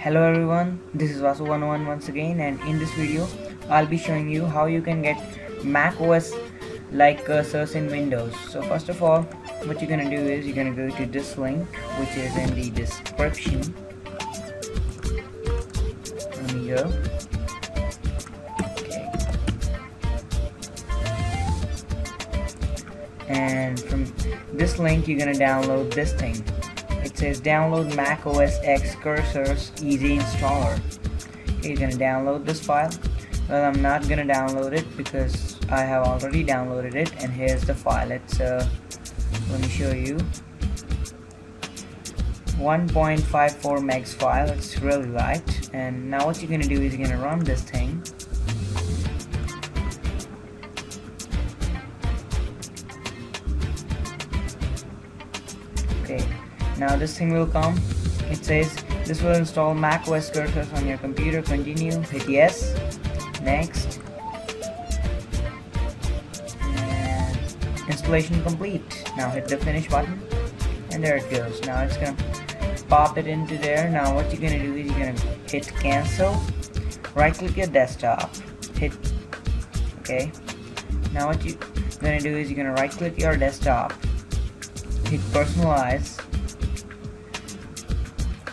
Hello everyone, this is vasoo101 once again and in this video I'll be showing you how you can get Mac OS like uh, cursors in Windows. So first of all, what you're gonna do is you're gonna go to this link which is in the description. Let me go. Okay. And from this link you're gonna download this thing says download Mac OS X Cursors Easy Installer. Okay, you're gonna download this file. Well, I'm not gonna download it because I have already downloaded it, and here's the file. It's uh, let me show you. 1.54 megs file. It's really light. And now what you're gonna do is you're gonna run this thing. Okay, now this thing will come. It says this will install Mac OS cursors on your computer. Continue. Hit yes. Next. And installation complete. Now hit the finish button. And there it goes. Now it's gonna pop it into there. Now what you're gonna do is you're gonna hit cancel. Right click your desktop. Hit okay. Now what you're gonna do is you're gonna right click your desktop. Hit personalize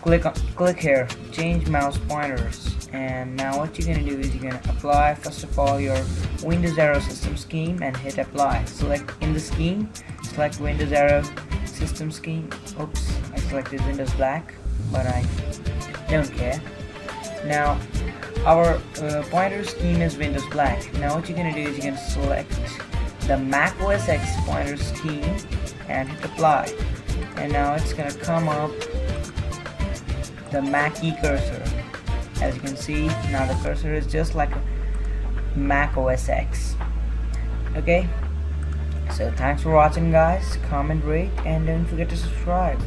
click on, click here change mouse pointers. And now what you're gonna do is you're gonna apply first of all your Windows Aero system scheme and hit apply. Select in the scheme select Windows Aero system scheme. Oops I selected Windows black but I don't care. Now our uh, pointer scheme is Windows black. Now what you're gonna do is you're gonna select the Mac OS X pointer scheme and hit apply. And now it's gonna come up the Mackie cursor. As you can see, now the cursor is just like a Mac OS X. Okay, so thanks for watching guys, comment, rate, and don't forget to subscribe.